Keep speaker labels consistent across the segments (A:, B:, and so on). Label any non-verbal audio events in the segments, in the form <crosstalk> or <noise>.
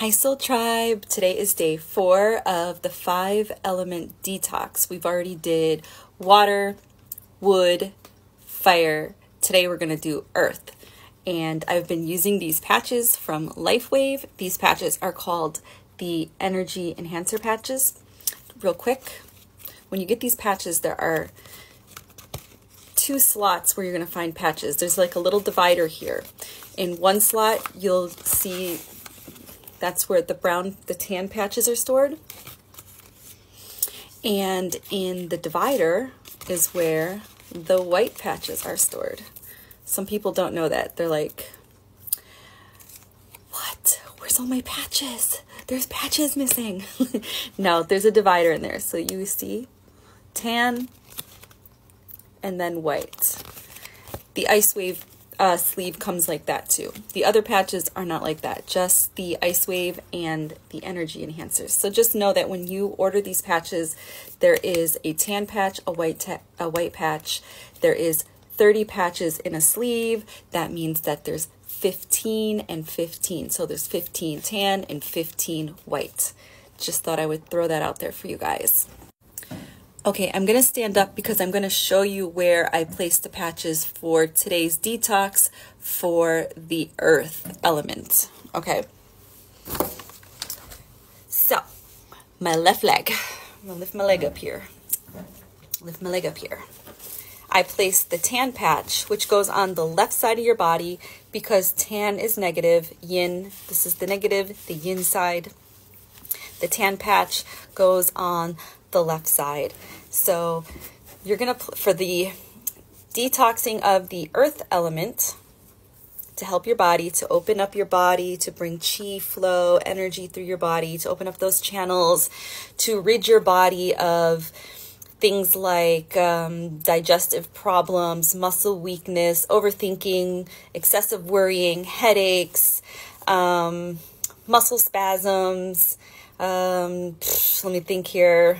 A: Hi Soul Tribe. Today is day 4 of the 5 element detox. We've already did water, wood, fire. Today we're going to do earth. And I've been using these patches from LifeWave. These patches are called the Energy Enhancer patches. Real quick, when you get these patches, there are two slots where you're going to find patches. There's like a little divider here. In one slot, you'll see that's where the brown, the tan patches are stored. And in the divider is where the white patches are stored. Some people don't know that. They're like, what? Where's all my patches? There's patches missing. <laughs> no, there's a divider in there. So you see tan and then white. The Ice Wave uh, sleeve comes like that too. The other patches are not like that, just the Ice Wave and the Energy Enhancers. So just know that when you order these patches, there is a tan patch, a white, a white patch, there is 30 patches in a sleeve. That means that there's 15 and 15. So there's 15 tan and 15 white. Just thought I would throw that out there for you guys. Okay, I'm to stand up because I'm to show you where I placed the patches for today's detox for the earth element. Okay. So, my left leg. I'm to lift my leg up here. Lift my leg up here. I placed the tan patch, which goes on the left side of your body because tan is negative, yin, this is the negative, the yin side. The tan patch goes on the left side. So you're going to, for the detoxing of the earth element, to help your body, to open up your body, to bring chi flow, energy through your body, to open up those channels, to rid your body of things like um, digestive problems, muscle weakness, overthinking, excessive worrying, headaches, um, muscle spasms. Um, let me think here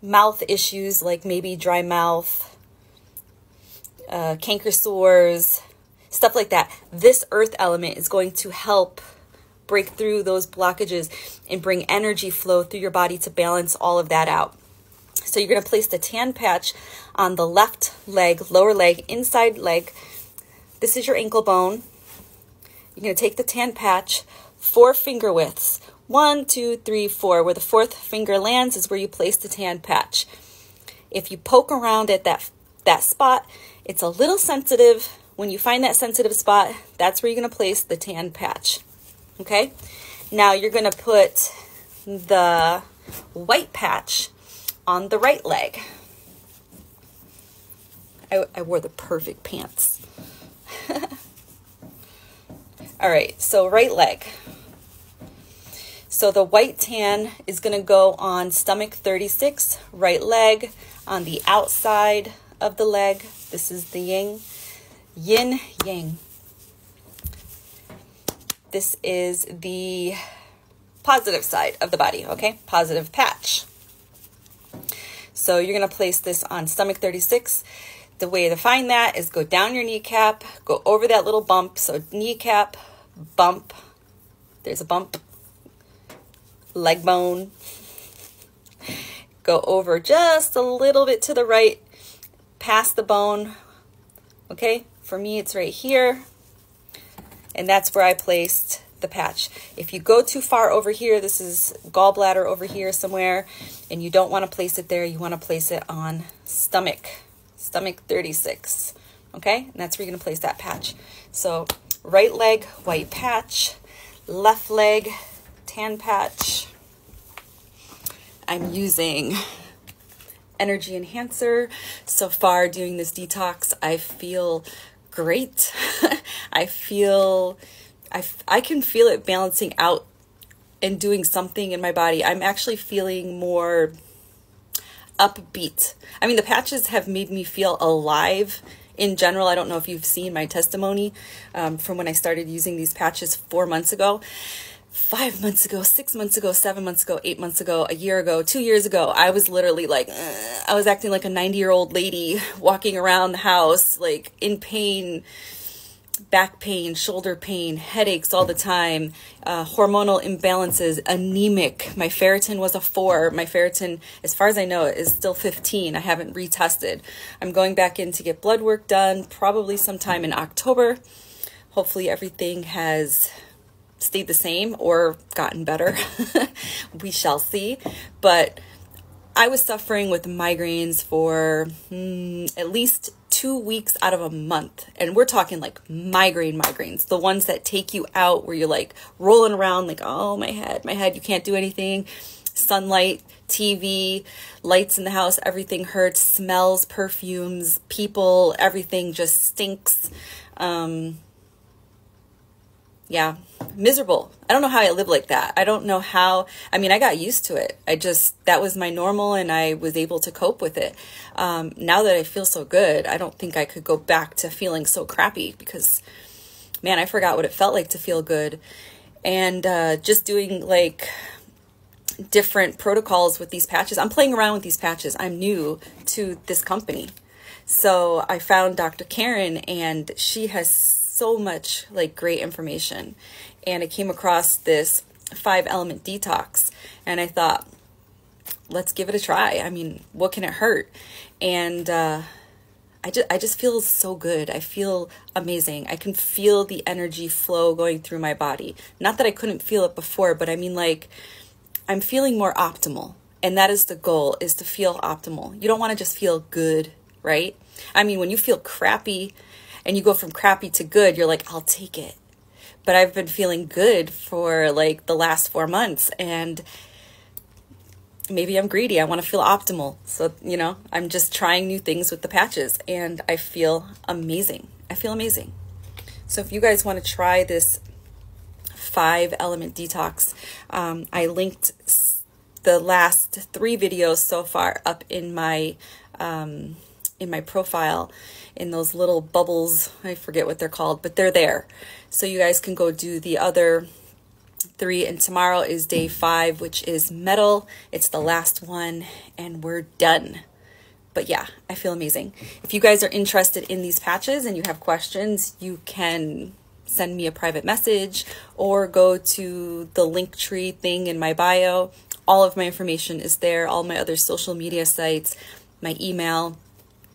A: mouth issues like maybe dry mouth, uh, canker sores, stuff like that. This earth element is going to help break through those blockages and bring energy flow through your body to balance all of that out. So you're going to place the tan patch on the left leg, lower leg, inside leg. This is your ankle bone. You're going to take the tan patch, four finger widths. One, two, three, four. Where the fourth finger lands is where you place the tan patch. If you poke around at that, that spot, it's a little sensitive. When you find that sensitive spot, that's where you're going to place the tan patch. Okay? Now you're going to put the white patch on the right leg. I, I wore the perfect pants. <laughs> All right, so right leg. So the white tan is going to go on stomach 36, right leg, on the outside of the leg. This is the yin, yin, yang. This is the positive side of the body, okay? Positive patch. So you're going to place this on stomach 36. The way to find that is go down your kneecap, go over that little bump. So kneecap, bump. There's a bump leg bone. Go over just a little bit to the right, past the bone. Okay, for me it's right here. And that's where I placed the patch. If you go too far over here, this is gallbladder over here somewhere, and you don't want to place it there, you want to place it on stomach, stomach 36. Okay, and that's where you're going to place that patch. So right leg, white patch, left leg, tan patch. I'm using energy enhancer. So far doing this detox, I feel great. <laughs> I feel, I, I can feel it balancing out and doing something in my body. I'm actually feeling more upbeat. I mean, the patches have made me feel alive in general. I don't know if you've seen my testimony um, from when I started using these patches four months ago five months ago, six months ago, seven months ago, eight months ago, a year ago, two years ago, I was literally like, I was acting like a 90 year old lady walking around the house, like in pain, back pain, shoulder pain, headaches all the time, uh, hormonal imbalances, anemic. My ferritin was a four. My ferritin, as far as I know, is still 15. I haven't retested. I'm going back in to get blood work done probably sometime in October. Hopefully, everything has stayed the same or gotten better. <laughs> we shall see. But I was suffering with migraines for hmm, at least two weeks out of a month. And we're talking like migraine migraines, the ones that take you out where you're like rolling around, like, oh, my head, my head, you can't do anything. Sunlight, TV, lights in the house, everything hurts, smells, perfumes, people, everything just stinks. Um, yeah, miserable. I don't know how I live like that. I don't know how, I mean, I got used to it. I just, that was my normal and I was able to cope with it. Um, now that I feel so good, I don't think I could go back to feeling so crappy because, man, I forgot what it felt like to feel good. And uh, just doing like different protocols with these patches. I'm playing around with these patches. I'm new to this company. So I found Dr. Karen and she has so much like great information. And I came across this five element detox and I thought, let's give it a try. I mean, what can it hurt? And uh, I just I just feel so good. I feel amazing. I can feel the energy flow going through my body. Not that I couldn't feel it before, but I mean like I'm feeling more optimal. And that is the goal is to feel optimal. You don't want to just feel good, right? I mean, when you feel crappy and you go from crappy to good, you're like, I'll take it. But I've been feeling good for like the last four months and maybe I'm greedy. I want to feel optimal. So, you know, I'm just trying new things with the patches and I feel amazing. I feel amazing. So, if you guys want to try this five element detox, um, I linked the last three videos so far up in my um, in my profile in those little bubbles. I forget what they're called, but they're there. So you guys can go do the other three. And tomorrow is day five, which is metal. It's the last one, and we're done. But yeah, I feel amazing. If you guys are interested in these patches and you have questions, you can send me a private message or go to the link tree thing in my bio. All of my information is there, all my other social media sites, my email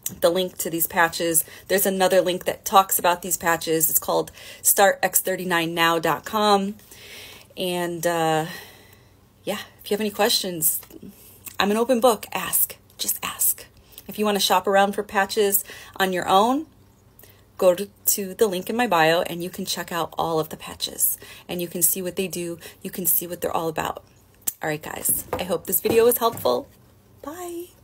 A: the link to these patches. There's another link that talks about these patches. It's called startx39now.com. And uh, yeah, if you have any questions, I'm an open book. Ask. Just ask. If you want to shop around for patches on your own, go to, to the link in my bio and you can check out all of the patches and you can see what they do. You can see what they're all about. All right, guys, I hope this video was helpful. Bye.